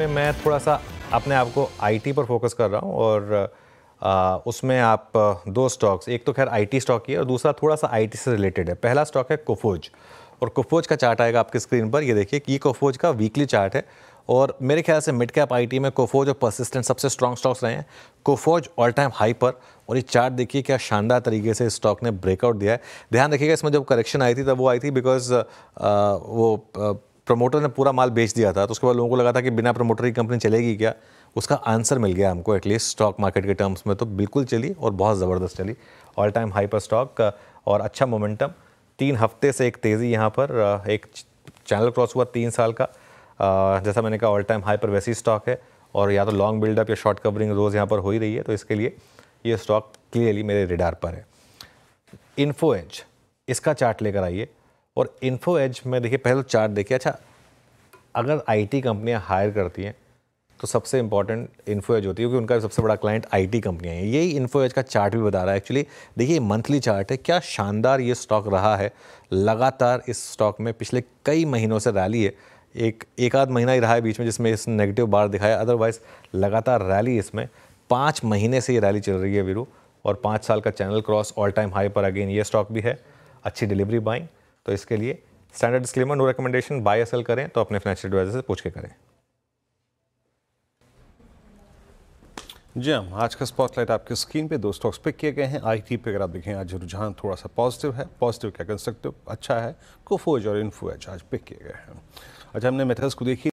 मैं थोड़ा सा अपने आप को आईटी पर फोकस कर रहा हूँ और आ, उसमें आप दो स्टॉक्स एक तो खैर आईटी स्टॉक ही है और दूसरा थोड़ा सा आईटी से रिलेटेड है। पहला स्टॉक है कोफोज और कोफोज का चार्ट आएगा आपकी स्क्रीन पर। ये देखिए ये कोफोज का वीकली चार्ट है और मेरे ख्याल से मिड कैप आईटी में कोफोज और परसिस्टेंट सबसे स्ट्रॉन्ग स्टॉक्स रहे हैं। कोफोज ऑल टाइम हाई पर और ये चार्ट देखिए क्या शानदार तरीके से स्टॉक ने ब्रेकआउट दिया है। ध्यान रखिएगा इसमें जब करेक्शन आई थी तब वो आई थी बिकॉज़ वो प्रमोटर ने पूरा माल बेच दिया था तो उसके बाद लोगों को लगा था कि बिना प्रमोटर की कंपनी चलेगी क्या? उसका आंसर मिल गया हमको एटलीस्ट स्टॉक मार्केट के टर्म्स में तो बिल्कुल चली और बहुत ज़बरदस्त चली। ऑल टाइम हाई पर स्टॉक और अच्छा मोमेंटम तीन हफ़्ते से एक तेज़ी यहाँ पर, एक चैनल क्रॉस हुआ तीन साल का। जैसा मैंने कहा ऑल टाइम हाई पर वैसी स्टॉक है, और या तो लॉन्ग बिल्डअप या शॉर्ट कवरिंग रोज़ यहाँ पर हो ही रही है तो इसके लिए ये स्टॉक क्लियरली मेरे रिडार पर है। इन्फो इसका चार्ट लेकर आइए। और इन्फो एज में देखिए, पहले तो चार्ट देखिए। अच्छा अगर आईटी कंपनियाँ हायर करती हैं तो सबसे इंपॉर्टेंट इन्फो एज होती है, क्योंकि उनका सबसे बड़ा क्लाइंट आईटी कंपनियाँ हैं। यही इन्फो एज का चार्ट भी बता रहा है। एक्चुअली देखिए मंथली चार्ट है। क्या शानदार ये स्टॉक रहा है। लगातार इस स्टॉक में पिछले कई महीनों से रैली है। एक एक आध महीना ही रहा है बीच में, जिसमें इस नेगेटिव बार दिखाया। अदरवाइज़ लगातार रैली इसमें। पाँच महीने से ये रैली चल रही है वीरू और पाँच साल का channel cross all time high पर अगेन ये स्टॉक भी है। अच्छी डिलीवरी बाइंग तो इसके लिए standard disclaimer no recommendation buy या सेल करें तो अपने फाइनेंशियल एडवाइजर से पूछ के करें। जी हम, आज का स्पॉटलाइट आपके स्क्रीन पे, दो स्टॉक्स पिक किए गए हैं। आईटी पे अगर आप देखें, आज रुझान थोड़ा सा पॉजिटिव है। पॉजिटिव क्या कंस्ट्रक्टिव अच्छा है कोफोज और इन्फोएज आज पिक किए गए हैं। अच्छा हमने मेथड्स को देखी।